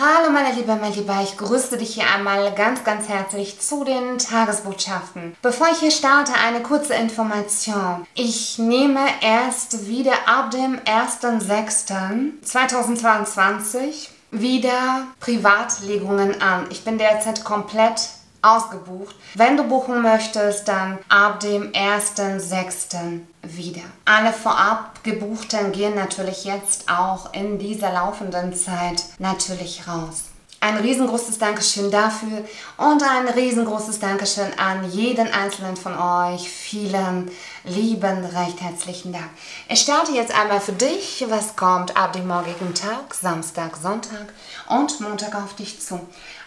Hallo meine Liebe, mein Lieber, ich grüße dich hier einmal ganz, ganz herzlich zu den Tagesbotschaften. Bevor ich hier starte, eine kurze Information. Ich nehme erst wieder ab dem 1.6.2022 wieder Privatlegungen an. Ich bin derzeit komplett ausgebucht. Wenn du buchen möchtest, dann ab dem 1.6. wieder. Alle vorab gebuchten gehen natürlich jetzt auch in dieser laufenden Zeit natürlich raus. Ein riesengroßes Dankeschön dafür und ein riesengroßes Dankeschön an jeden einzelnen von euch. Vielen lieben, recht herzlichen Dank. Ich starte jetzt einmal für dich, was kommt ab dem morgigen Tag, Samstag, Sonntag und Montag auf dich zu.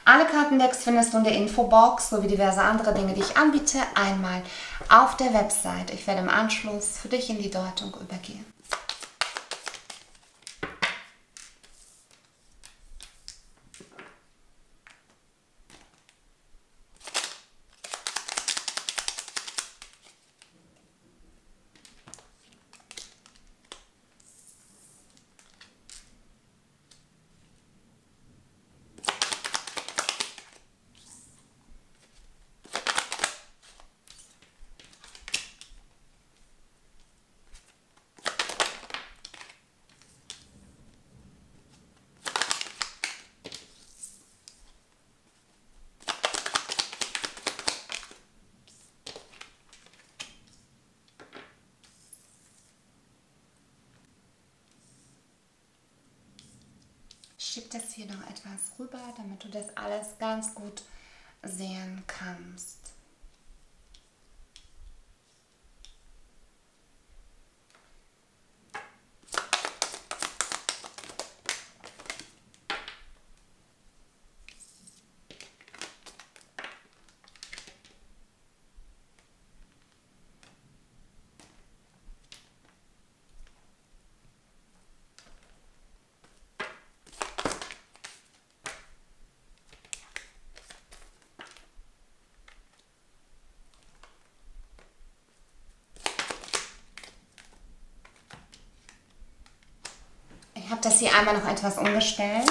Alle Kartendecks findest du in der Infobox sowie diverse andere Dinge, die ich anbiete, einmal auf der Website. Ich werde im Anschluss für dich in die Deutung übergehen. schiebe das hier noch etwas rüber, damit du das alles ganz gut sehen kannst. Habe das hier einmal noch etwas umgestellt.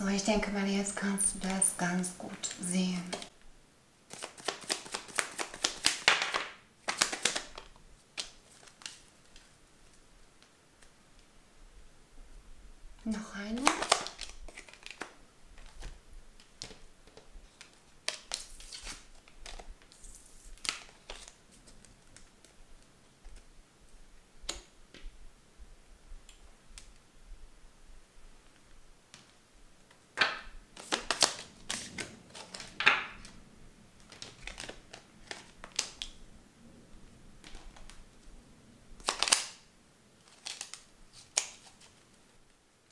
So, ich denke mal, jetzt kannst du das ganz gut sehen. Noch eine.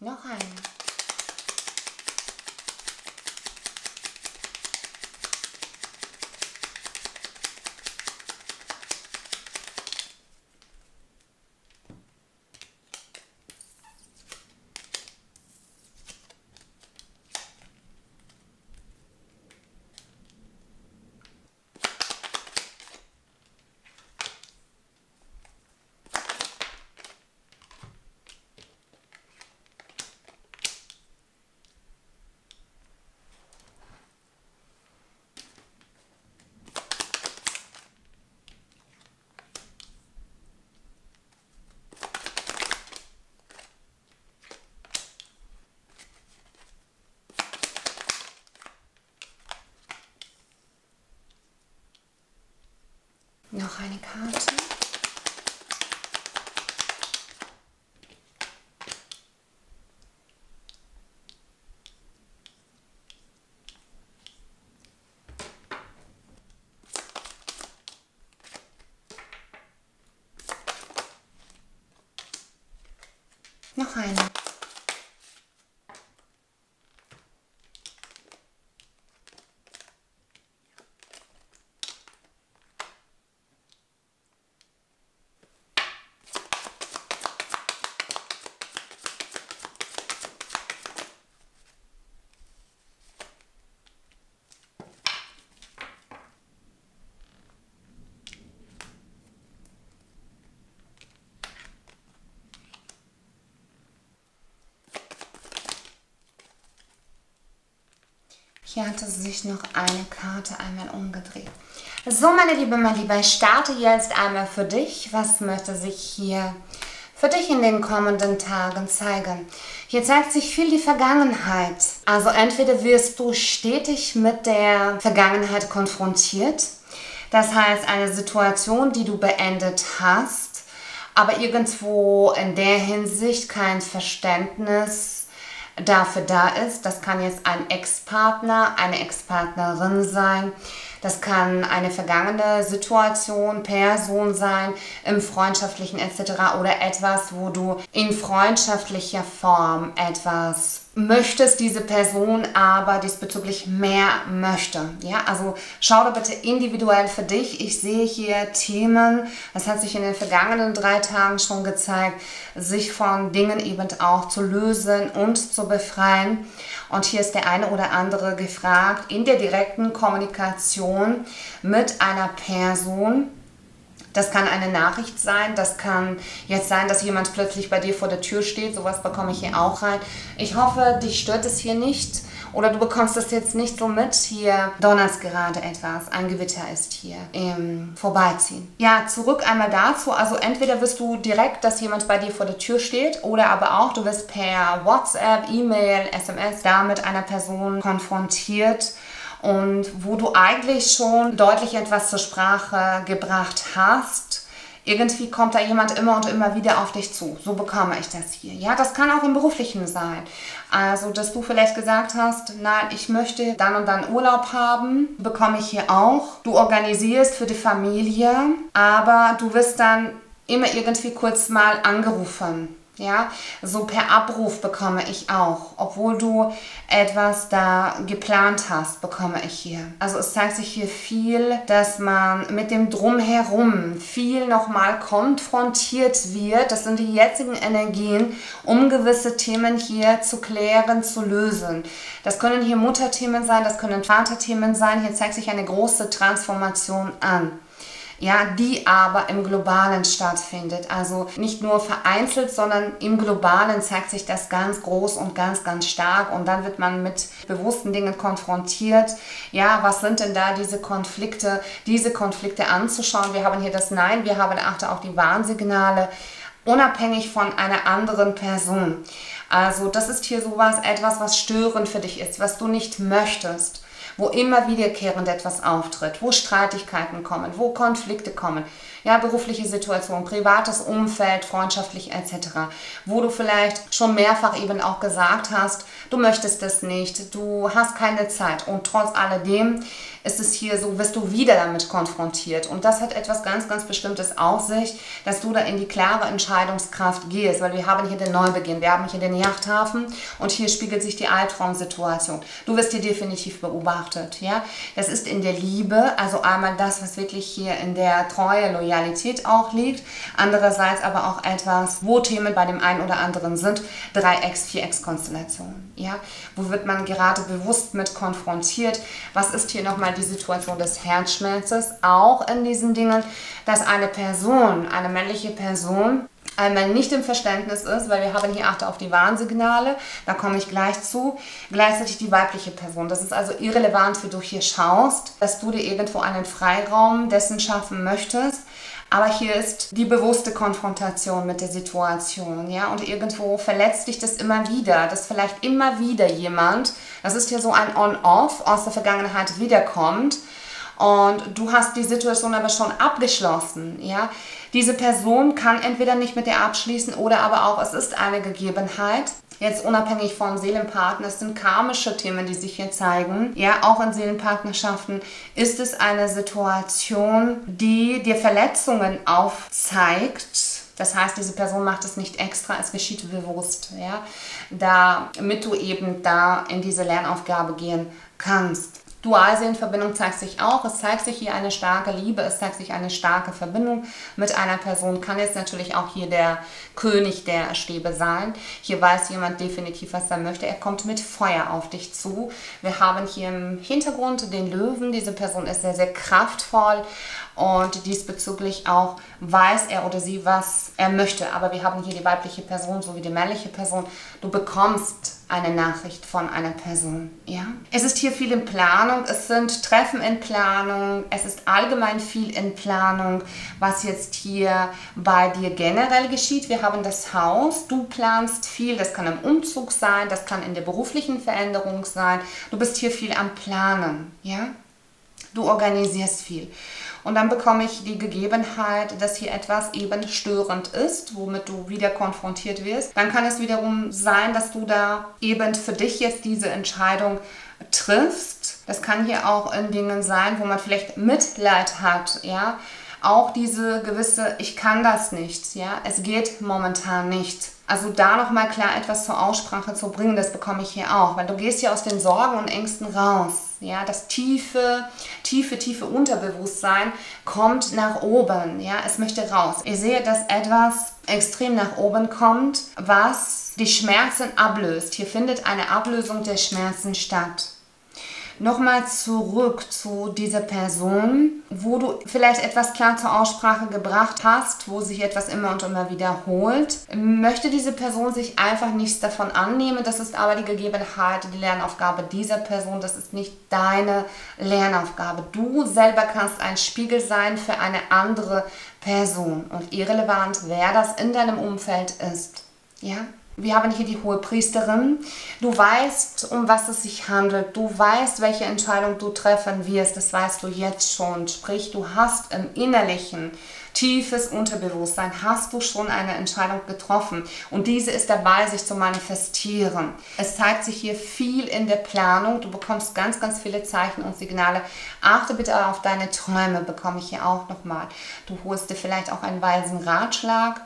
Noch eine. Noch eine Karte. Noch eine. Hier hatte sich noch eine Karte einmal umgedreht. So, meine Liebe, mein Lieber, ich starte jetzt einmal für dich. Was möchte sich hier für dich in den kommenden Tagen zeigen? Hier zeigt sich viel die Vergangenheit. Also entweder wirst du stetig mit der Vergangenheit konfrontiert. Das heißt, eine Situation, die du beendet hast, aber irgendwo in der Hinsicht kein Verständnis dafür da ist. Das kann jetzt ein Ex-Partner, eine Ex-Partnerin sein. Das kann eine vergangene Situation, Person sein, im freundschaftlichen etc. oder etwas, wo du in freundschaftlicher Form etwas möchtest, diese Person aber diesbezüglich mehr möchte. Ja, also schau da bitte individuell für dich. Ich sehe hier Themen, das hat sich in den vergangenen drei Tagen schon gezeigt, sich von Dingen eben auch zu lösen und zu befreien. Und hier ist der eine oder andere gefragt, in der direkten Kommunikation mit einer Person, das kann eine Nachricht sein, das kann jetzt sein, dass jemand plötzlich bei dir vor der Tür steht, sowas bekomme ich hier auch rein. Ich hoffe, dich stört es hier nicht oder du bekommst das jetzt nicht so mit. Hier donnert gerade etwas, ein Gewitter ist hier im Vorbeiziehen. Ja, zurück einmal dazu, also entweder wirst du direkt, dass jemand bei dir vor der Tür steht oder aber auch, du wirst per WhatsApp, E-Mail, SMS da mit einer Person konfrontiert und wo du eigentlich schon deutlich etwas zur Sprache gebracht hast. Irgendwie kommt da jemand immer und immer wieder auf dich zu. So bekomme ich das hier. Ja, das kann auch im Beruflichen sein. Also, dass du vielleicht gesagt hast, nein, ich möchte dann und dann Urlaub haben, bekomme ich hier auch. Du organisierst für die Familie, aber du wirst dann immer irgendwie kurz mal angerufen ja, so per Abruf bekomme ich auch. Obwohl du etwas da geplant hast, bekomme ich hier. Also es zeigt sich hier viel, dass man mit dem Drumherum viel nochmal konfrontiert wird. Das sind die jetzigen Energien, um gewisse Themen hier zu klären, zu lösen. Das können hier Mutterthemen sein, das können Vaterthemen sein. Hier zeigt sich eine große Transformation an ja, die aber im Globalen stattfindet. Also nicht nur vereinzelt, sondern im Globalen zeigt sich das ganz groß und ganz, ganz stark und dann wird man mit bewussten Dingen konfrontiert. Ja, was sind denn da diese Konflikte, diese Konflikte anzuschauen? Wir haben hier das Nein, wir haben achte auf die Warnsignale, unabhängig von einer anderen Person. Also das ist hier sowas, etwas, was störend für dich ist, was du nicht möchtest wo immer wiederkehrend etwas auftritt, wo Streitigkeiten kommen, wo Konflikte kommen, ja, berufliche Situation, privates Umfeld, freundschaftlich etc., wo du vielleicht schon mehrfach eben auch gesagt hast, du möchtest es nicht, du hast keine Zeit und trotz alledem ist es hier so, wirst du wieder damit konfrontiert. Und das hat etwas ganz, ganz Bestimmtes auf sich, dass du da in die klare Entscheidungskraft gehst, weil wir haben hier den Neubeginn, wir haben hier den Yachthafen und hier spiegelt sich die Albtraumsituation. Du wirst hier definitiv beobachtet, ja. Das ist in der Liebe, also einmal das, was wirklich hier in der Treue, Loyalität auch liegt, andererseits aber auch etwas, wo Themen bei dem einen oder anderen sind, 3x, 4x Konstellationen, ja. Wo wird man gerade bewusst mit konfrontiert? Was ist hier nochmal die Situation des Herzschmerzes auch in diesen Dingen, dass eine Person, eine männliche Person, einmal nicht im Verständnis ist, weil wir haben hier achte auf die Warnsignale, da komme ich gleich zu, gleichzeitig die weibliche Person. Das ist also irrelevant, wie du hier schaust, dass du dir irgendwo einen Freiraum dessen schaffen möchtest, aber hier ist die bewusste Konfrontation mit der Situation, ja, und irgendwo verletzt dich das immer wieder, dass vielleicht immer wieder jemand, das ist ja so ein On-Off aus der Vergangenheit wiederkommt und du hast die Situation aber schon abgeschlossen, ja. Diese Person kann entweder nicht mit dir abschließen oder aber auch, es ist eine Gegebenheit, jetzt unabhängig vom Seelenpartner, es sind karmische Themen, die sich hier zeigen. Ja, auch in Seelenpartnerschaften ist es eine Situation, die dir Verletzungen aufzeigt. Das heißt, diese Person macht es nicht extra, es geschieht bewusst, ja, damit du eben da in diese Lernaufgabe gehen kannst. Dualseelenverbindung zeigt sich auch. Es zeigt sich hier eine starke Liebe, es zeigt sich eine starke Verbindung mit einer Person. Kann jetzt natürlich auch hier der König der Stäbe sein. Hier weiß jemand definitiv, was er möchte. Er kommt mit Feuer auf dich zu. Wir haben hier im Hintergrund den Löwen. Diese Person ist sehr, sehr kraftvoll und diesbezüglich auch weiß er oder sie, was er möchte. Aber wir haben hier die weibliche Person sowie die männliche Person. Du bekommst eine Nachricht von einer Person. Ja? Es ist hier viel in Planung, es sind Treffen in Planung, es ist allgemein viel in Planung, was jetzt hier bei dir generell geschieht. Wir haben das Haus, du planst viel, das kann im Umzug sein, das kann in der beruflichen Veränderung sein. Du bist hier viel am Planen. Ja? Du organisierst viel. Und dann bekomme ich die Gegebenheit, dass hier etwas eben störend ist, womit du wieder konfrontiert wirst. Dann kann es wiederum sein, dass du da eben für dich jetzt diese Entscheidung triffst. Das kann hier auch in Dingen sein, wo man vielleicht Mitleid hat, ja. Auch diese gewisse, ich kann das nicht, ja. Es geht momentan nicht. Also da nochmal klar etwas zur Aussprache zu bringen, das bekomme ich hier auch, weil du gehst hier aus den Sorgen und Ängsten raus. Ja, das tiefe, tiefe, tiefe Unterbewusstsein kommt nach oben. Ja, es möchte raus. Ihr seht, dass etwas extrem nach oben kommt, was die Schmerzen ablöst. Hier findet eine Ablösung der Schmerzen statt nochmal zurück zu dieser Person, wo du vielleicht etwas klar zur Aussprache gebracht hast, wo sich etwas immer und immer wiederholt. Möchte diese Person sich einfach nichts davon annehmen? Das ist aber die Gegebenheit, die Lernaufgabe dieser Person. Das ist nicht deine Lernaufgabe. Du selber kannst ein Spiegel sein für eine andere Person und irrelevant, wer das in deinem Umfeld ist. Ja? Wir haben hier die hohe Priesterin. Du weißt, um was es sich handelt. Du weißt, welche Entscheidung du treffen wirst. Das weißt du jetzt schon. Sprich, du hast im innerlichen tiefes Unterbewusstsein hast du schon eine Entscheidung getroffen und diese ist dabei, sich zu manifestieren. Es zeigt sich hier viel in der Planung. Du bekommst ganz, ganz viele Zeichen und Signale. Achte bitte auf deine Träume, bekomme ich hier auch nochmal. Du holst dir vielleicht auch einen weisen Ratschlag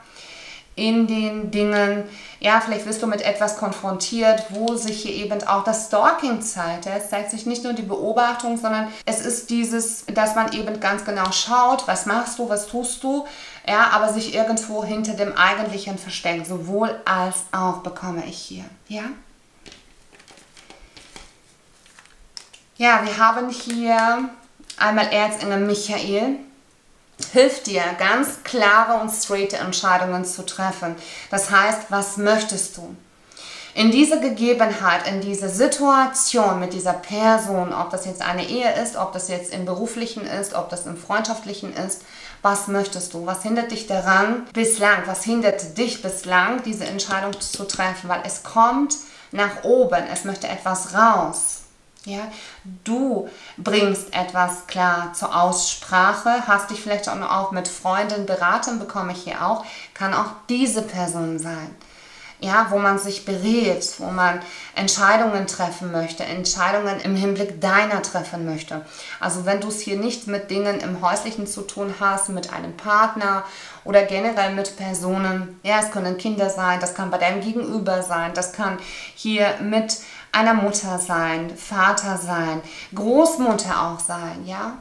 in den Dingen, ja, vielleicht wirst du mit etwas konfrontiert, wo sich hier eben auch das Stalking zeigt. Es zeigt sich nicht nur die Beobachtung, sondern es ist dieses, dass man eben ganz genau schaut, was machst du, was tust du, ja, aber sich irgendwo hinter dem Eigentlichen versteckt. Sowohl als auch bekomme ich hier, ja. Ja, wir haben hier einmal Erzengel Michael, hilft dir, ganz klare und straighte Entscheidungen zu treffen. Das heißt, was möchtest du? In dieser Gegebenheit, in dieser Situation mit dieser Person, ob das jetzt eine Ehe ist, ob das jetzt im beruflichen ist, ob das im freundschaftlichen ist, was möchtest du? Was hindert dich daran bislang? Was hindert dich bislang, diese Entscheidung zu treffen? Weil es kommt nach oben, es möchte etwas raus. Ja, du bringst etwas klar zur Aussprache, hast dich vielleicht auch mit Freunden beraten, bekomme ich hier auch, kann auch diese Person sein. Ja, wo man sich berät, wo man Entscheidungen treffen möchte, Entscheidungen im Hinblick deiner treffen möchte. Also wenn du es hier nicht mit Dingen im Häuslichen zu tun hast, mit einem Partner oder generell mit Personen, ja, es können Kinder sein, das kann bei deinem Gegenüber sein, das kann hier mit einer Mutter sein, Vater sein, Großmutter auch sein, ja.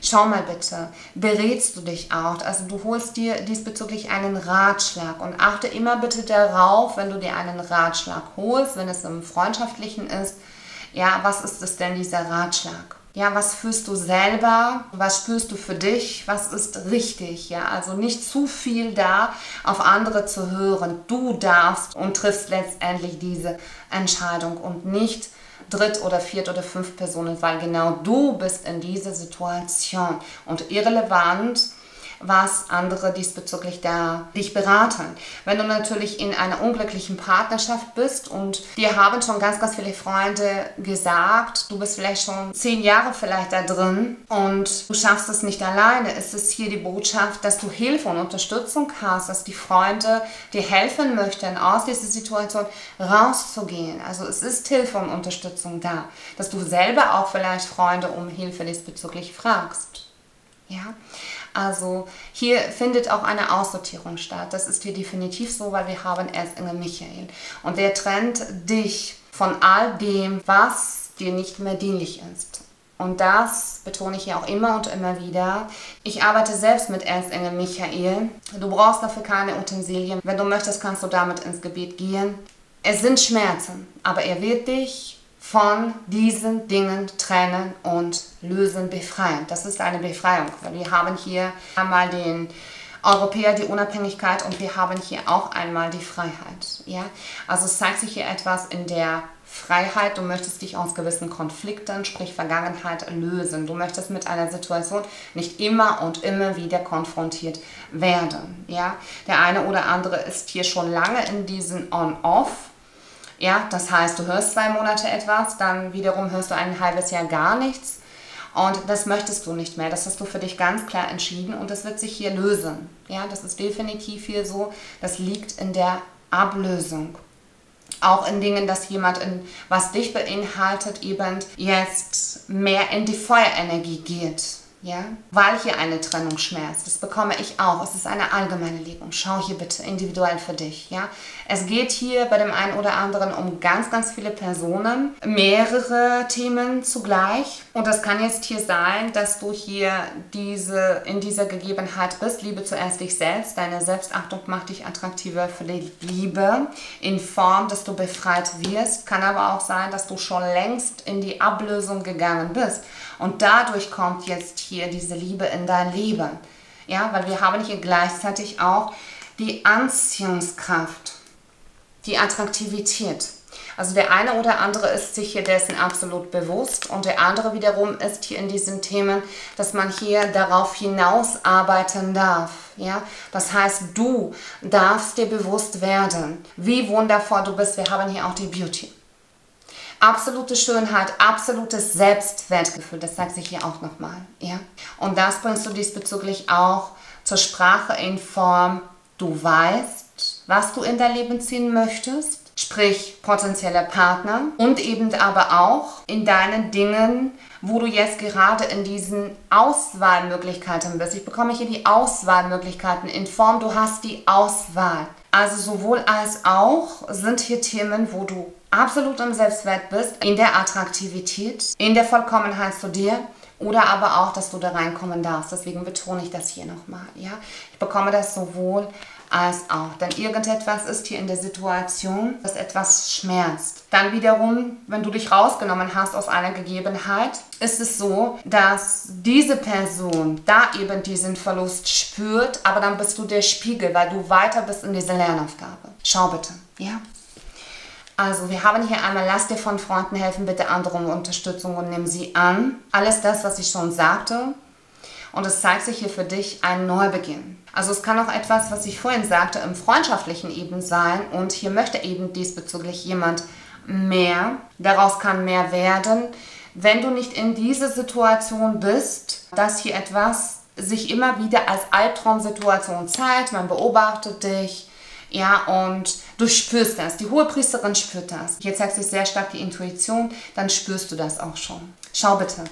Schau mal bitte, berätst du dich auch? Also du holst dir diesbezüglich einen Ratschlag und achte immer bitte darauf, wenn du dir einen Ratschlag holst, wenn es im Freundschaftlichen ist, ja, was ist es denn dieser Ratschlag? Ja, was fühlst du selber? Was spürst du für dich? Was ist richtig? Ja, also nicht zu viel da auf andere zu hören. Du darfst und triffst letztendlich diese Entscheidung und nicht dritt oder viert oder fünf Personen, weil genau du bist in dieser Situation und irrelevant, was andere diesbezüglich da dich beraten. Wenn du natürlich in einer unglücklichen Partnerschaft bist und dir haben schon ganz, ganz viele Freunde gesagt, du bist vielleicht schon zehn Jahre vielleicht da drin und du schaffst es nicht alleine, ist es hier die Botschaft, dass du Hilfe und Unterstützung hast, dass die Freunde dir helfen möchten, aus dieser Situation rauszugehen. Also es ist Hilfe und Unterstützung da, dass du selber auch vielleicht Freunde um Hilfe diesbezüglich fragst. Ja, also hier findet auch eine Aussortierung statt. Das ist hier definitiv so, weil wir haben Erzengel Michael. Und der trennt dich von all dem, was dir nicht mehr dienlich ist. Und das betone ich hier auch immer und immer wieder. Ich arbeite selbst mit Erzengel Michael. Du brauchst dafür keine Utensilien. Wenn du möchtest, kannst du damit ins Gebet gehen. Es sind Schmerzen, aber er wird dich von diesen Dingen trennen und lösen, befreien. Das ist eine Befreiung. Wir haben hier einmal den Europäer die Unabhängigkeit und wir haben hier auch einmal die Freiheit. Ja? Also es zeigt sich hier etwas in der Freiheit. Du möchtest dich aus gewissen Konflikten, sprich Vergangenheit, lösen. Du möchtest mit einer Situation nicht immer und immer wieder konfrontiert werden. Ja? Der eine oder andere ist hier schon lange in diesem On-Off ja, das heißt, du hörst zwei Monate etwas, dann wiederum hörst du ein halbes Jahr gar nichts. Und das möchtest du nicht mehr. Das hast du für dich ganz klar entschieden und das wird sich hier lösen. Ja, das ist definitiv hier so. Das liegt in der Ablösung. Auch in Dingen, dass jemand, in, was dich beinhaltet, eben jetzt mehr in die Feuerenergie geht ja, weil hier eine Trennung schmerzt. Das bekomme ich auch. Es ist eine allgemeine Legung. Schau hier bitte individuell für dich, ja. Es geht hier bei dem einen oder anderen um ganz, ganz viele Personen, mehrere Themen zugleich. Und das kann jetzt hier sein, dass du hier diese, in dieser Gegebenheit bist. Liebe zuerst dich selbst. Deine Selbstachtung macht dich attraktiver für die Liebe in Form, dass du befreit wirst. Kann aber auch sein, dass du schon längst in die Ablösung gegangen bist. Und dadurch kommt jetzt hier diese Liebe in dein Leben. Ja, weil wir haben hier gleichzeitig auch die Anziehungskraft, die Attraktivität. Also der eine oder andere ist sich hier dessen absolut bewusst und der andere wiederum ist hier in diesen Themen, dass man hier darauf hinaus arbeiten darf. Ja? Das heißt, du darfst dir bewusst werden, wie wundervoll du bist. Wir haben hier auch die Beauty. Absolute Schönheit, absolutes Selbstwertgefühl, das sagt sich hier auch nochmal. Ja? Und das bringst du diesbezüglich auch zur Sprache in Form, du weißt, was du in dein Leben ziehen möchtest, sprich potenzieller Partner und eben aber auch in deinen Dingen, wo du jetzt gerade in diesen Auswahlmöglichkeiten bist. Ich bekomme hier die Auswahlmöglichkeiten in Form, du hast die Auswahl. Also sowohl als auch sind hier Themen, wo du absolut im Selbstwert bist, in der Attraktivität, in der Vollkommenheit zu dir oder aber auch, dass du da reinkommen darfst. Deswegen betone ich das hier nochmal. Ja? Ich bekomme das sowohl als auch. Denn irgendetwas ist hier in der Situation, dass etwas schmerzt. Dann wiederum, wenn du dich rausgenommen hast aus einer Gegebenheit, ist es so, dass diese Person da eben diesen Verlust spürt, aber dann bist du der Spiegel, weil du weiter bist in dieser Lernaufgabe. Schau bitte, ja? Also wir haben hier einmal, lass dir von Freunden helfen, bitte andere um Unterstützung und nimm sie an. Alles das, was ich schon sagte. Und es zeigt sich hier für dich ein Neubeginn. Also es kann auch etwas, was ich vorhin sagte, im freundschaftlichen eben sein. Und hier möchte eben diesbezüglich jemand mehr. Daraus kann mehr werden. Wenn du nicht in dieser Situation bist, dass hier etwas sich immer wieder als Albtraumsituation zeigt, man beobachtet dich, ja, und du spürst das. Die hohe Priesterin spürt das. Hier zeigt sich sehr stark die Intuition, dann spürst du das auch schon. Schau bitte.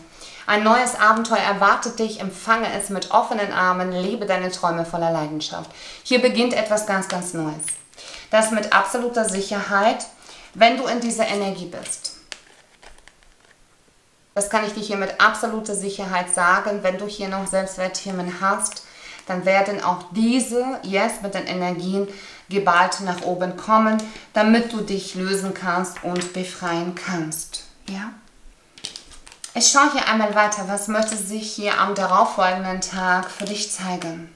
Ein neues Abenteuer erwartet dich, empfange es mit offenen Armen, lebe deine Träume voller Leidenschaft. Hier beginnt etwas ganz, ganz Neues. Das mit absoluter Sicherheit, wenn du in dieser Energie bist. Das kann ich dir hier mit absoluter Sicherheit sagen, wenn du hier noch Selbstwertthemen hast, dann werden auch diese jetzt mit den Energien geballt nach oben kommen, damit du dich lösen kannst und befreien kannst. Ja? Ich schaue hier einmal weiter, was möchte sich hier am darauffolgenden Tag für dich zeigen.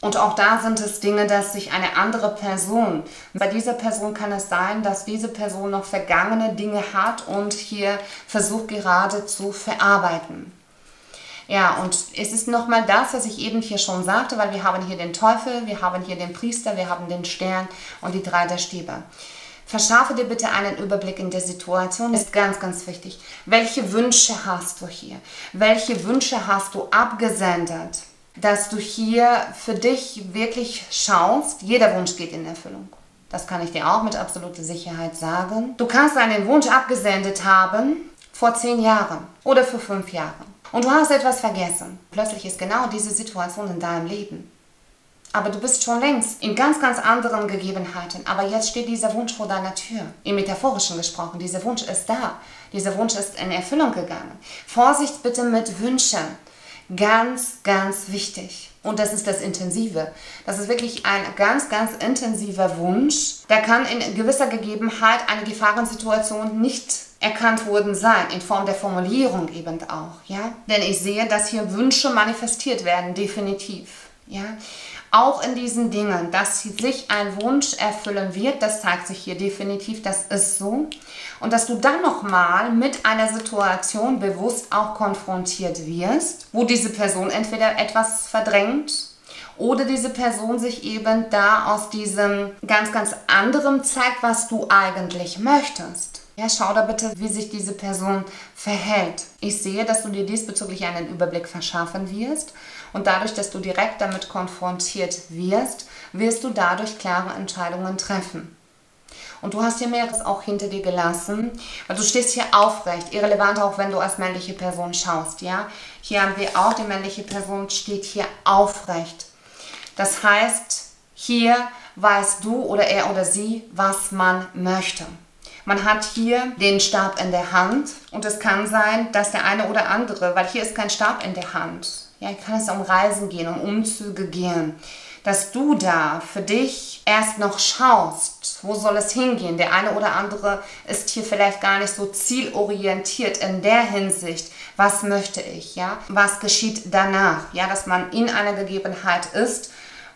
Und auch da sind es Dinge, dass sich eine andere Person, bei dieser Person kann es sein, dass diese Person noch vergangene Dinge hat und hier versucht gerade zu verarbeiten. Ja, und es ist nochmal das, was ich eben hier schon sagte, weil wir haben hier den Teufel, wir haben hier den Priester, wir haben den Stern und die drei der Stäbe. Verschaffe dir bitte einen Überblick in der Situation, ist ganz, ganz wichtig. Welche Wünsche hast du hier? Welche Wünsche hast du abgesendet? Dass du hier für dich wirklich schaust, jeder Wunsch geht in Erfüllung. Das kann ich dir auch mit absoluter Sicherheit sagen. Du kannst einen Wunsch abgesendet haben vor zehn Jahren oder vor fünf Jahren. Und du hast etwas vergessen. Plötzlich ist genau diese Situation in deinem Leben. Aber du bist schon längst in ganz, ganz anderen Gegebenheiten. Aber jetzt steht dieser Wunsch vor deiner Tür. Im Metaphorischen gesprochen, dieser Wunsch ist da. Dieser Wunsch ist in Erfüllung gegangen. Vorsicht bitte mit Wünschen. Ganz, ganz wichtig. Und das ist das Intensive. Das ist wirklich ein ganz, ganz intensiver Wunsch. Da kann in gewisser Gegebenheit eine Gefahrensituation nicht erkannt worden sein, in Form der Formulierung eben auch. Ja? Denn ich sehe, dass hier Wünsche manifestiert werden, definitiv. Ja? Auch in diesen Dingen, dass sich ein Wunsch erfüllen wird, das zeigt sich hier definitiv, das ist so. Und dass du dann nochmal mit einer Situation bewusst auch konfrontiert wirst, wo diese Person entweder etwas verdrängt oder diese Person sich eben da aus diesem ganz, ganz anderem zeigt, was du eigentlich möchtest. Ja, schau da bitte, wie sich diese Person verhält. Ich sehe, dass du dir diesbezüglich einen Überblick verschaffen wirst und dadurch, dass du direkt damit konfrontiert wirst, wirst du dadurch klare Entscheidungen treffen. Und du hast hier mehreres auch hinter dir gelassen, weil du stehst hier aufrecht, irrelevant auch wenn du als männliche Person schaust, ja. Hier haben wir auch, die männliche Person steht hier aufrecht. Das heißt, hier weißt du oder er oder sie, was man möchte. Man hat hier den Stab in der Hand und es kann sein, dass der eine oder andere, weil hier ist kein Stab in der Hand, ja, kann es um Reisen gehen, um Umzüge gehen, dass du da für dich erst noch schaust, wo soll es hingehen. Der eine oder andere ist hier vielleicht gar nicht so zielorientiert in der Hinsicht, was möchte ich, ja, was geschieht danach, ja, dass man in einer Gegebenheit ist,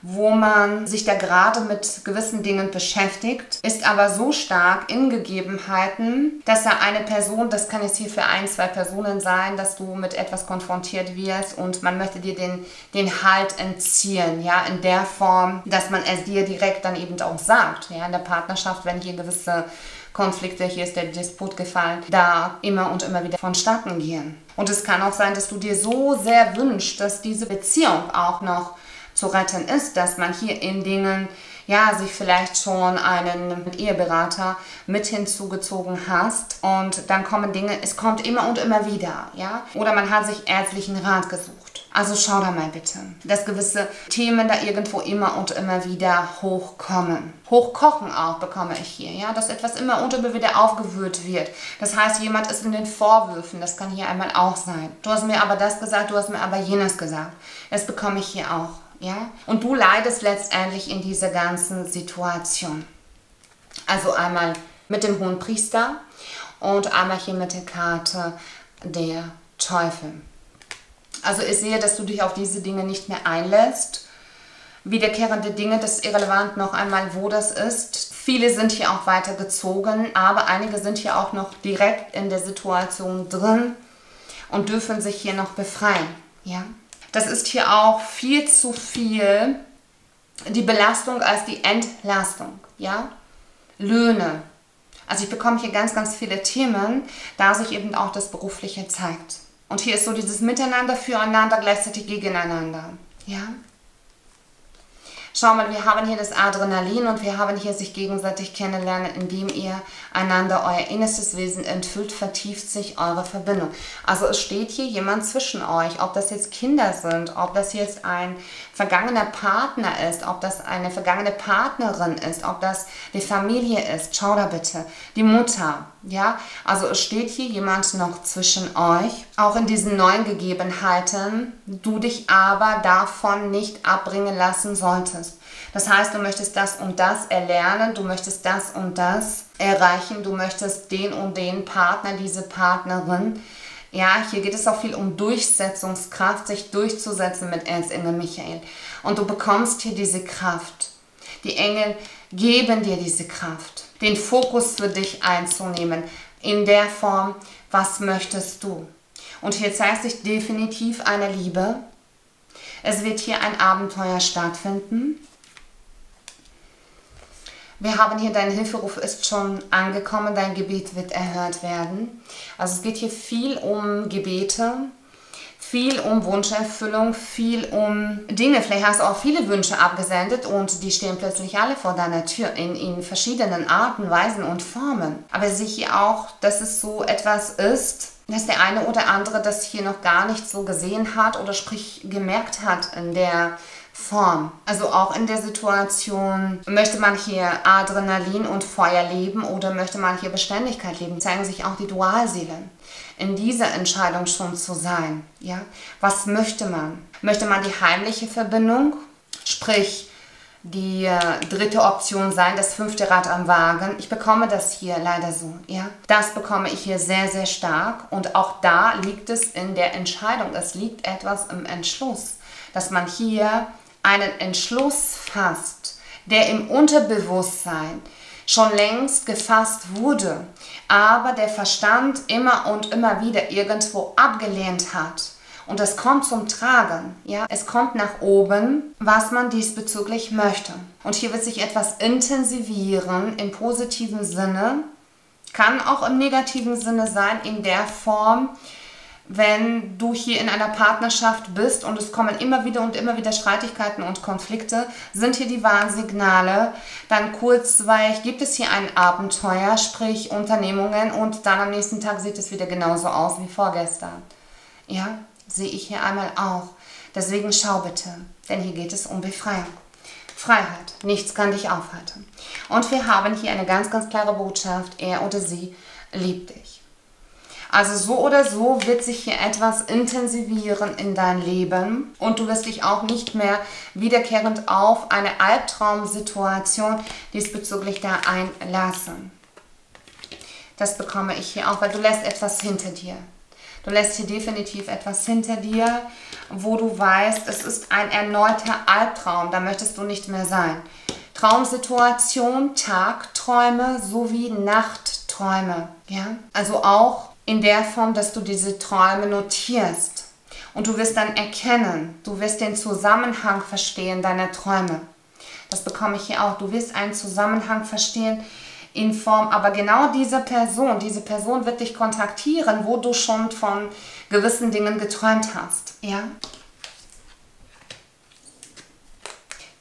wo man sich da gerade mit gewissen Dingen beschäftigt, ist aber so stark in Gegebenheiten, dass da eine Person, das kann jetzt hier für ein, zwei Personen sein, dass du mit etwas konfrontiert wirst und man möchte dir den, den Halt entziehen, ja, in der Form, dass man es dir direkt dann eben auch sagt, ja, in der Partnerschaft, wenn hier gewisse Konflikte, hier ist der Disput gefallen, da immer und immer wieder vonstatten gehen. Und es kann auch sein, dass du dir so sehr wünschst, dass diese Beziehung auch noch zu retten ist, dass man hier in Dingen ja, sich vielleicht schon einen Eheberater mit hinzugezogen hast und dann kommen Dinge, es kommt immer und immer wieder, ja, oder man hat sich ärztlichen Rat gesucht. Also schau da mal bitte, dass gewisse Themen da irgendwo immer und immer wieder hochkommen. Hochkochen auch bekomme ich hier, ja, dass etwas immer und immer wieder aufgewühlt wird. Das heißt, jemand ist in den Vorwürfen, das kann hier einmal auch sein. Du hast mir aber das gesagt, du hast mir aber jenes gesagt. Das bekomme ich hier auch. Ja? Und du leidest letztendlich in dieser ganzen Situation. Also einmal mit dem hohen Priester und einmal hier mit der Karte der Teufel. Also ich sehe, dass du dich auf diese Dinge nicht mehr einlässt. Wiederkehrende Dinge, das ist irrelevant noch einmal, wo das ist. Viele sind hier auch weitergezogen, aber einige sind hier auch noch direkt in der Situation drin und dürfen sich hier noch befreien. Ja? Das ist hier auch viel zu viel die Belastung als die Entlastung. Ja? Löhne. Also ich bekomme hier ganz, ganz viele Themen, da sich eben auch das Berufliche zeigt. Und hier ist so dieses Miteinander, füreinander, gleichzeitig gegeneinander. Ja? Schau mal, wir haben hier das Adrenalin und wir haben hier sich gegenseitig kennenlernen, indem ihr einander euer innerstes Wesen entfüllt, vertieft sich eure Verbindung. Also es steht hier jemand zwischen euch, ob das jetzt Kinder sind, ob das jetzt ein vergangener Partner ist, ob das eine vergangene Partnerin ist, ob das die Familie ist. Schau da bitte. Die Mutter, ja, also es steht hier jemand noch zwischen euch, auch in diesen neuen Gegebenheiten, du dich aber davon nicht abbringen lassen solltest. Das heißt, du möchtest das und das erlernen, du möchtest das und das erreichen, du möchtest den und den Partner, diese Partnerin. Ja, hier geht es auch viel um Durchsetzungskraft, sich durchzusetzen mit Erzengel Michael. Und du bekommst hier diese Kraft. Die Engel geben dir diese Kraft den Fokus für dich einzunehmen in der Form, was möchtest du? Und hier zeigt sich definitiv eine Liebe. Es wird hier ein Abenteuer stattfinden. Wir haben hier, dein Hilferuf ist schon angekommen, dein Gebet wird erhört werden. Also es geht hier viel um Gebete, viel um Wunscherfüllung, viel um Dinge. Vielleicht hast du auch viele Wünsche abgesendet und die stehen plötzlich alle vor deiner Tür in, in verschiedenen Arten, Weisen und Formen. Aber sehe hier auch, dass es so etwas ist, dass der eine oder andere das hier noch gar nicht so gesehen hat oder sprich gemerkt hat in der Form. Also auch in der Situation, möchte man hier Adrenalin und Feuer leben oder möchte man hier Beständigkeit leben, zeigen sich auch die Dualseelen. In dieser Entscheidung schon zu sein. Ja? Was möchte man? Möchte man die heimliche Verbindung, sprich die äh, dritte Option sein, das fünfte Rad am Wagen. Ich bekomme das hier leider so, ja. Das bekomme ich hier sehr, sehr stark und auch da liegt es in der Entscheidung. Es liegt etwas im Entschluss, dass man hier einen Entschluss fasst, der im Unterbewusstsein schon längst gefasst wurde, aber der Verstand immer und immer wieder irgendwo abgelehnt hat. Und es kommt zum Tragen, ja, es kommt nach oben, was man diesbezüglich möchte. Und hier wird sich etwas intensivieren im positiven Sinne, kann auch im negativen Sinne sein, in der Form, wenn du hier in einer Partnerschaft bist und es kommen immer wieder und immer wieder Streitigkeiten und Konflikte, sind hier die Warnsignale. Dann kurzweilig gibt es hier ein Abenteuer, sprich Unternehmungen und dann am nächsten Tag sieht es wieder genauso aus wie vorgestern. Ja, sehe ich hier einmal auch. Deswegen schau bitte, denn hier geht es um Befreiung. Freiheit, nichts kann dich aufhalten. Und wir haben hier eine ganz, ganz klare Botschaft, er oder sie liebt dich. Also so oder so wird sich hier etwas intensivieren in dein Leben und du wirst dich auch nicht mehr wiederkehrend auf eine Albtraumsituation diesbezüglich da einlassen. Das bekomme ich hier auch, weil du lässt etwas hinter dir. Du lässt hier definitiv etwas hinter dir, wo du weißt, es ist ein erneuter Albtraum, da möchtest du nicht mehr sein. Traumsituation, Tagträume sowie Nachtträume. Ja? Also auch in der Form, dass du diese Träume notierst. Und du wirst dann erkennen, du wirst den Zusammenhang verstehen deiner Träume. Das bekomme ich hier auch. Du wirst einen Zusammenhang verstehen in Form, aber genau dieser Person, diese Person wird dich kontaktieren, wo du schon von gewissen Dingen geträumt hast. Ja?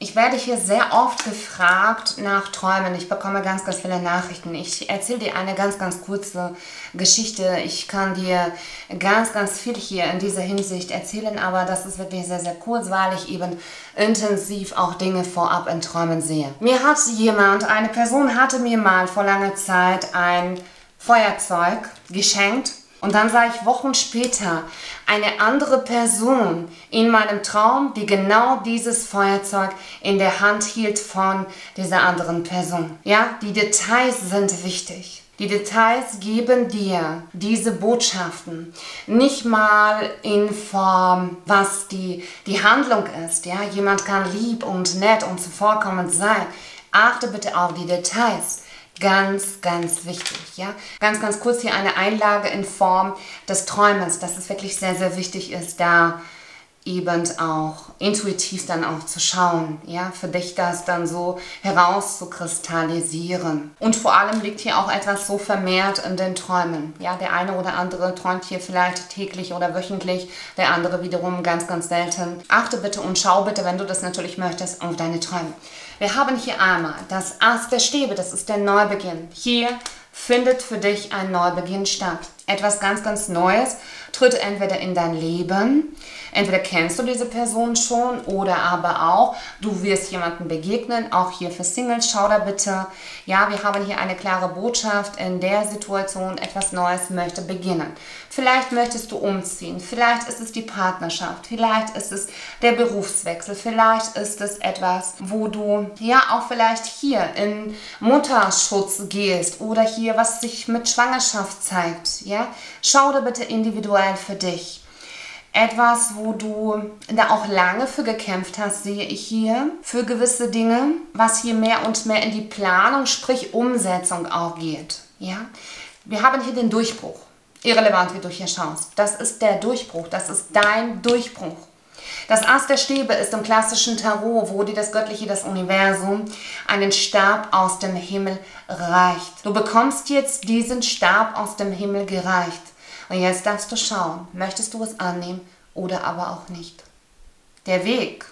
Ich werde hier sehr oft gefragt nach Träumen. Ich bekomme ganz, ganz viele Nachrichten. Ich erzähle dir eine ganz, ganz kurze Geschichte. Ich kann dir ganz, ganz viel hier in dieser Hinsicht erzählen, aber das ist wirklich sehr, sehr kurz, weil ich eben intensiv auch Dinge vorab in Träumen sehe. Mir hat jemand, eine Person hatte mir mal vor langer Zeit ein Feuerzeug geschenkt und dann sah ich Wochen später eine andere Person in meinem Traum, die genau dieses Feuerzeug in der Hand hielt von dieser anderen Person. Ja, die Details sind wichtig. Die Details geben dir diese Botschaften nicht mal in Form, was die, die Handlung ist. Ja, jemand kann lieb und nett und zuvorkommend sein. Achte bitte auf die Details. Ganz, ganz wichtig, ja. Ganz, ganz kurz hier eine Einlage in Form des Träumens, dass es wirklich sehr, sehr wichtig ist, da eben auch intuitiv dann auch zu schauen, ja, für dich das dann so herauszukristallisieren. Und vor allem liegt hier auch etwas so vermehrt in den Träumen. Ja, der eine oder andere träumt hier vielleicht täglich oder wöchentlich, der andere wiederum ganz, ganz selten. Achte bitte und schau bitte, wenn du das natürlich möchtest, auf deine Träume. Wir haben hier einmal das Ass der Stäbe, das ist der Neubeginn. Hier findet für dich ein Neubeginn statt. Etwas ganz, ganz Neues tritt entweder in dein Leben, entweder kennst du diese Person schon oder aber auch du wirst jemanden begegnen, auch hier für Singles, schau da bitte. Ja, wir haben hier eine klare Botschaft, in der Situation etwas Neues möchte beginnen. Vielleicht möchtest du umziehen, vielleicht ist es die Partnerschaft, vielleicht ist es der Berufswechsel, vielleicht ist es etwas, wo du ja auch vielleicht hier in Mutterschutz gehst oder hier was sich mit Schwangerschaft zeigt, ja? Schau da bitte individuell für dich. Etwas, wo du da auch lange für gekämpft hast, sehe ich hier, für gewisse Dinge, was hier mehr und mehr in die Planung, sprich Umsetzung auch geht. Ja? Wir haben hier den Durchbruch. Irrelevant, wie du hier schaust. Das ist der Durchbruch. Das ist dein Durchbruch. Das Ass der Stäbe ist im klassischen Tarot, wo dir das Göttliche, das Universum, einen Stab aus dem Himmel reicht. Du bekommst jetzt diesen Stab aus dem Himmel gereicht. Und jetzt darfst du schauen, möchtest du es annehmen oder aber auch nicht. Der Weg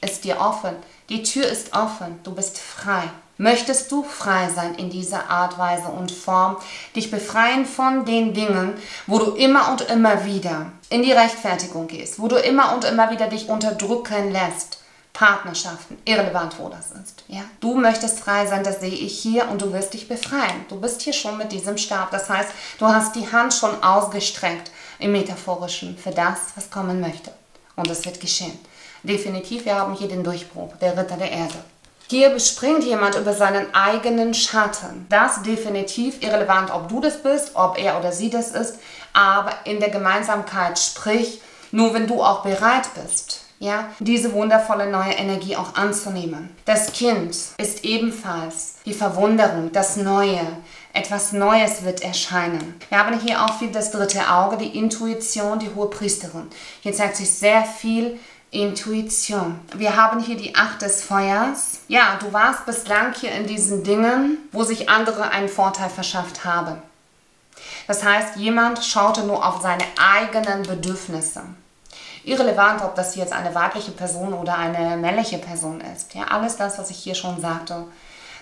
ist dir offen. Die Tür ist offen. Du bist frei. Möchtest du frei sein in dieser Art, Weise und Form, dich befreien von den Dingen, wo du immer und immer wieder in die Rechtfertigung gehst, wo du immer und immer wieder dich unterdrücken lässt? Partnerschaften, irrelevant wo das ist. Ja? Du möchtest frei sein, das sehe ich hier und du wirst dich befreien. Du bist hier schon mit diesem Stab. Das heißt, du hast die Hand schon ausgestreckt im Metaphorischen für das, was kommen möchte. Und es wird geschehen. Definitiv, wir haben hier den Durchbruch, der Ritter der Erde. Hier bespringt jemand über seinen eigenen Schatten. Das definitiv irrelevant, ob du das bist, ob er oder sie das ist, aber in der Gemeinsamkeit, sprich, nur wenn du auch bereit bist, ja, diese wundervolle neue Energie auch anzunehmen. Das Kind ist ebenfalls die Verwunderung, das Neue. Etwas Neues wird erscheinen. Wir haben hier auch viel das dritte Auge, die Intuition, die hohe Priesterin. Hier zeigt sich sehr viel Intuition. Wir haben hier die Acht des Feuers. Ja, du warst bislang hier in diesen Dingen, wo sich andere einen Vorteil verschafft haben. Das heißt, jemand schaute nur auf seine eigenen Bedürfnisse. Irrelevant, ob das jetzt eine weibliche Person oder eine männliche Person ist. Ja, alles das, was ich hier schon sagte.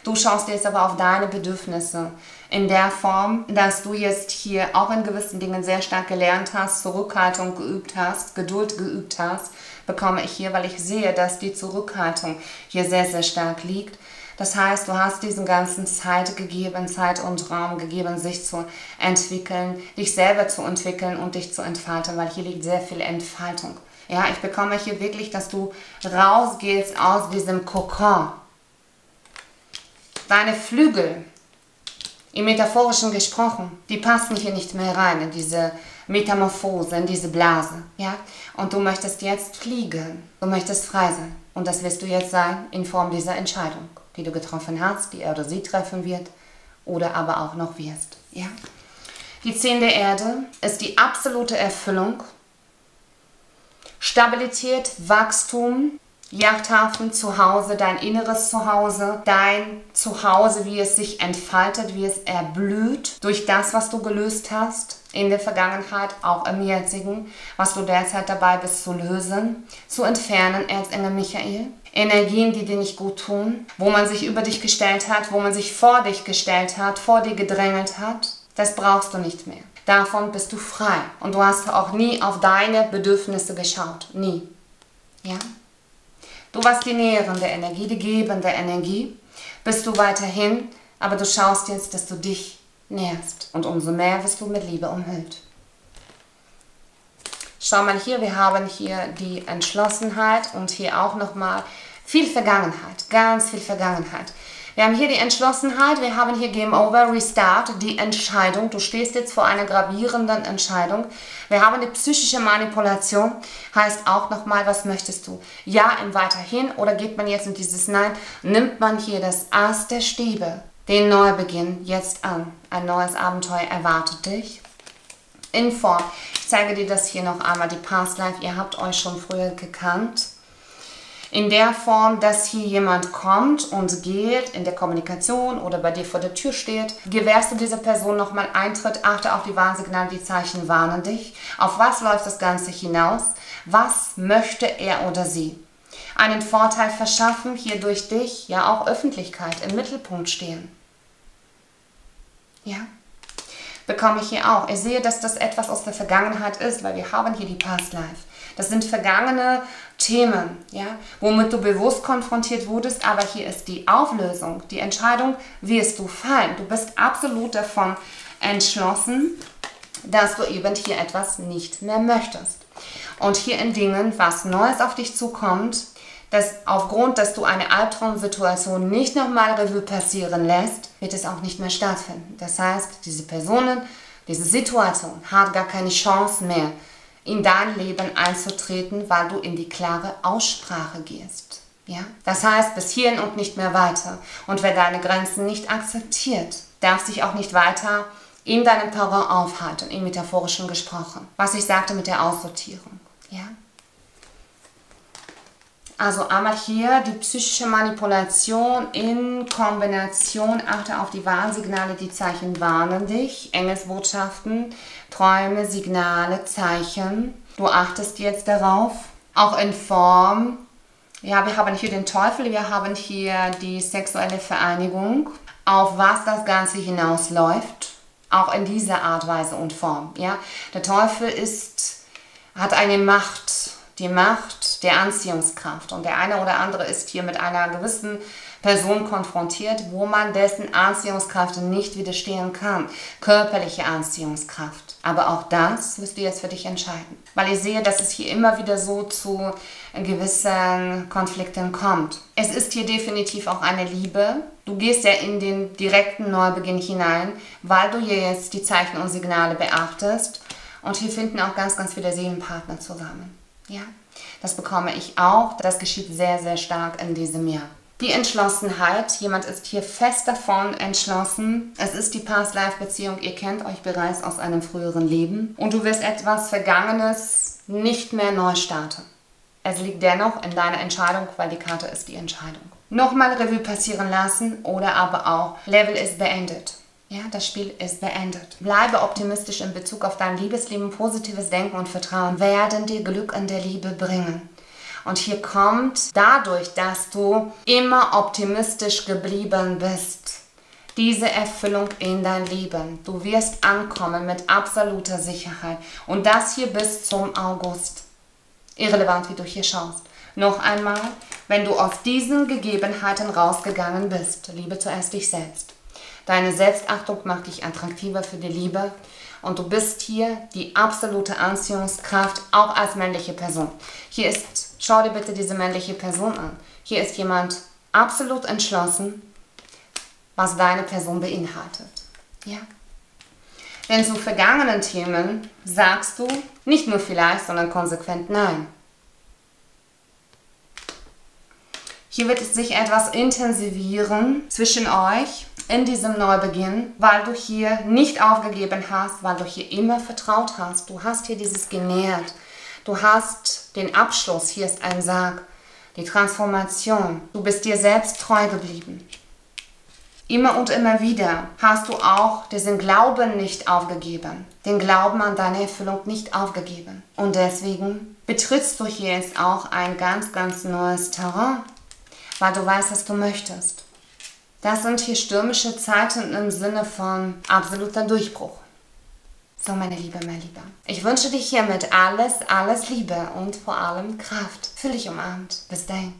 Du schaust jetzt aber auf deine Bedürfnisse in der Form, dass du jetzt hier auch in gewissen Dingen sehr stark gelernt hast, Zurückhaltung geübt hast, Geduld geübt hast, bekomme ich hier, weil ich sehe, dass die Zurückhaltung hier sehr, sehr stark liegt. Das heißt, du hast diesen ganzen Zeit gegeben, Zeit und Raum gegeben, sich zu entwickeln, dich selber zu entwickeln und dich zu entfalten, weil hier liegt sehr viel Entfaltung. Ja, ich bekomme hier wirklich, dass du rausgehst aus diesem Kokon. Deine Flügel, im Metaphorischen gesprochen, die passen hier nicht mehr rein in diese Metamorphose, in diese Blase. Ja? Und du möchtest jetzt fliegen, du möchtest frei sein. Und das wirst du jetzt sein in Form dieser Entscheidung, die du getroffen hast, die er oder sie treffen wird oder aber auch noch wirst. Ja? Die Zehn der Erde ist die absolute Erfüllung, Stabilität, Wachstum, Yachthafen, Zuhause, dein inneres Zuhause, dein Zuhause, wie es sich entfaltet, wie es erblüht durch das, was du gelöst hast in der Vergangenheit, auch im jetzigen, was du derzeit dabei bist zu lösen, zu entfernen, Erzengel Michael. Energien, die dir nicht gut tun, wo man sich über dich gestellt hat, wo man sich vor dich gestellt hat, vor dir gedrängelt hat, das brauchst du nicht mehr. Davon bist du frei. Und du hast auch nie auf deine Bedürfnisse geschaut. Nie. Ja? Du warst die nährende Energie, die gebende Energie, bist du weiterhin, aber du schaust jetzt, dass du dich nährst. Und umso mehr wirst du mit Liebe umhüllt. Schau mal hier, wir haben hier die Entschlossenheit und hier auch nochmal viel Vergangenheit, ganz viel Vergangenheit. Wir haben hier die Entschlossenheit, wir haben hier Game Over, Restart, die Entscheidung. Du stehst jetzt vor einer gravierenden Entscheidung. Wir haben die psychische Manipulation, heißt auch nochmal, was möchtest du? Ja im Weiterhin oder geht man jetzt in dieses Nein? Nimmt man hier das Ass der Stäbe, den Neubeginn jetzt an. Ein neues Abenteuer erwartet dich. In Form. Ich zeige dir das hier noch einmal, die Past Life. Ihr habt euch schon früher gekannt in der Form, dass hier jemand kommt und geht in der Kommunikation oder bei dir vor der Tür steht, gewährst du dieser Person nochmal Eintritt, achte auf die Warnsignale, die Zeichen warnen dich. Auf was läuft das Ganze hinaus? Was möchte er oder sie? Einen Vorteil verschaffen, hier durch dich, ja auch Öffentlichkeit im Mittelpunkt stehen. Ja? Bekomme ich hier auch. Ich sehe, dass das etwas aus der Vergangenheit ist, weil wir haben hier die Past Life. Das sind vergangene Themen, ja, womit du bewusst konfrontiert wurdest, aber hier ist die Auflösung, die Entscheidung, wirst du fallen. Du bist absolut davon entschlossen, dass du eben hier etwas nicht mehr möchtest. Und hier in Dingen, was Neues auf dich zukommt, dass aufgrund, dass du eine Albtraumsituation nicht nochmal Revue passieren lässt, wird es auch nicht mehr stattfinden. Das heißt, diese Personen, diese Situation hat gar keine Chance mehr, in dein Leben einzutreten, weil du in die klare Aussprache gehst. Ja? Das heißt, bis hierhin und nicht mehr weiter. Und wer deine Grenzen nicht akzeptiert, darf sich auch nicht weiter in deinem Terrain aufhalten, im metaphorischen gesprochen. Was ich sagte mit der Aussortierung. Ja? Also einmal hier die psychische Manipulation in Kombination, achte auf die Warnsignale, die Zeichen warnen dich, Engelsbotschaften, Träume, Signale, Zeichen. Du achtest jetzt darauf, auch in Form, ja, wir haben hier den Teufel, wir haben hier die sexuelle Vereinigung, auf was das Ganze hinausläuft, auch in dieser Art, Weise und Form. Ja? Der Teufel ist, hat eine Macht, die Macht der Anziehungskraft. Und der eine oder andere ist hier mit einer gewissen Person konfrontiert, wo man dessen Anziehungskraft nicht widerstehen kann. Körperliche Anziehungskraft. Aber auch das wirst du jetzt für dich entscheiden. Weil ich sehe, dass es hier immer wieder so zu gewissen Konflikten kommt. Es ist hier definitiv auch eine Liebe. Du gehst ja in den direkten Neubeginn hinein, weil du hier jetzt die Zeichen und Signale beachtest. Und hier finden auch ganz, ganz viele Seelenpartner zusammen. Ja, das bekomme ich auch. Das geschieht sehr, sehr stark in diesem Jahr. Die Entschlossenheit. Jemand ist hier fest davon entschlossen. Es ist die Past-Life-Beziehung. Ihr kennt euch bereits aus einem früheren Leben. Und du wirst etwas Vergangenes nicht mehr neu starten. Es liegt dennoch in deiner Entscheidung, weil die Karte ist die Entscheidung. Nochmal Revue passieren lassen oder aber auch Level ist beendet. Ja, das Spiel ist beendet. Bleibe optimistisch in Bezug auf dein Liebesleben. Positives Denken und Vertrauen werden dir Glück in der Liebe bringen. Und hier kommt dadurch, dass du immer optimistisch geblieben bist, diese Erfüllung in dein Leben. Du wirst ankommen mit absoluter Sicherheit. Und das hier bis zum August. Irrelevant, wie du hier schaust. Noch einmal, wenn du aus diesen Gegebenheiten rausgegangen bist, liebe zuerst dich selbst. Deine Selbstachtung macht dich attraktiver für die Liebe und du bist hier die absolute Anziehungskraft, auch als männliche Person. Hier ist, schau dir bitte diese männliche Person an. Hier ist jemand absolut entschlossen, was deine Person beinhaltet. Ja? Denn zu vergangenen Themen sagst du nicht nur vielleicht, sondern konsequent Nein. Hier wird sich etwas intensivieren zwischen euch in diesem Neubeginn, weil du hier nicht aufgegeben hast, weil du hier immer vertraut hast. Du hast hier dieses genährt. Du hast den Abschluss. Hier ist ein Sarg. Die Transformation. Du bist dir selbst treu geblieben. Immer und immer wieder hast du auch diesen Glauben nicht aufgegeben, den Glauben an deine Erfüllung nicht aufgegeben. Und deswegen betrittst du hier jetzt auch ein ganz, ganz neues Terrain weil du weißt, was du möchtest. Das sind hier stürmische Zeiten im Sinne von absoluter Durchbruch. So, meine Liebe, mein Lieber. Ich wünsche dich hiermit alles, alles Liebe und vor allem Kraft. Fühl dich umarmt. Bis dahin.